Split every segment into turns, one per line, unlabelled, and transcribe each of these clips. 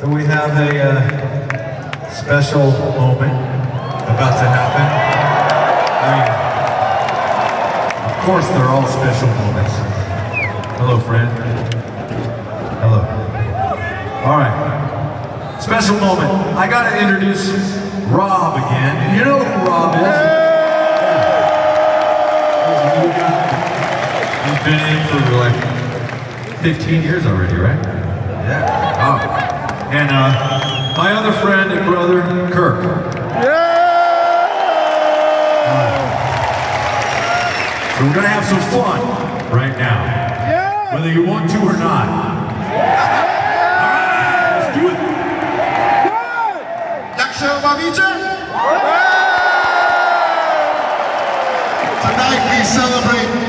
So we have a uh, special moment about to happen. I mean, of course they're all special moments. Hello, friend. Hello. All right. Special moment. I gotta introduce Rob again. You know who Rob is? He's been in for like 15 years already, right? Yeah. Oh. And uh, my other friend and brother, Kirk. So we're gonna have some fun right now. Whether you want to or not. Alright, let's do it.
Jak się bawicie? Tonight we celebrate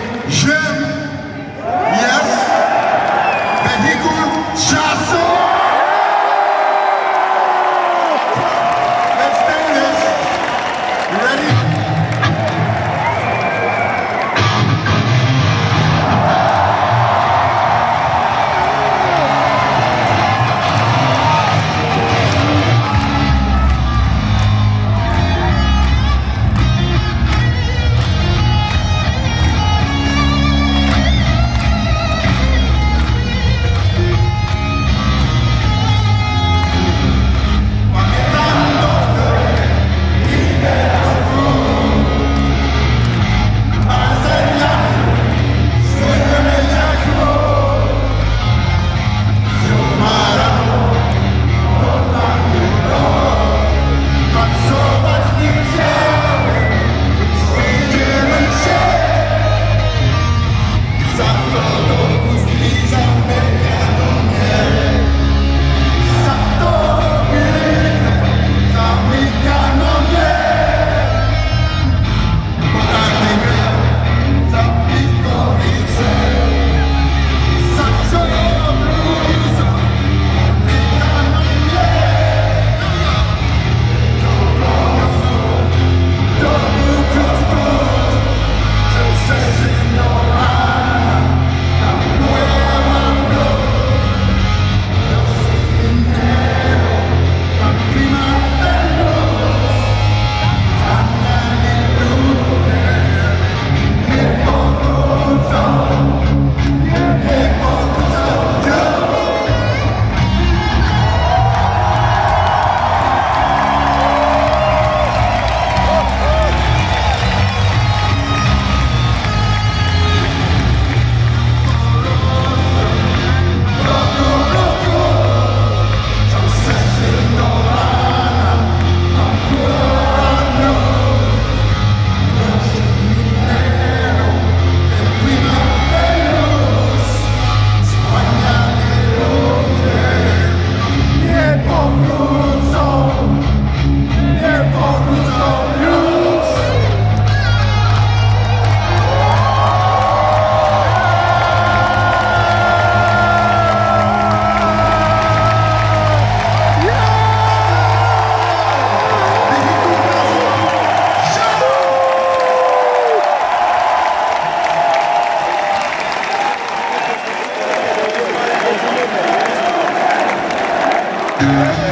Yeah.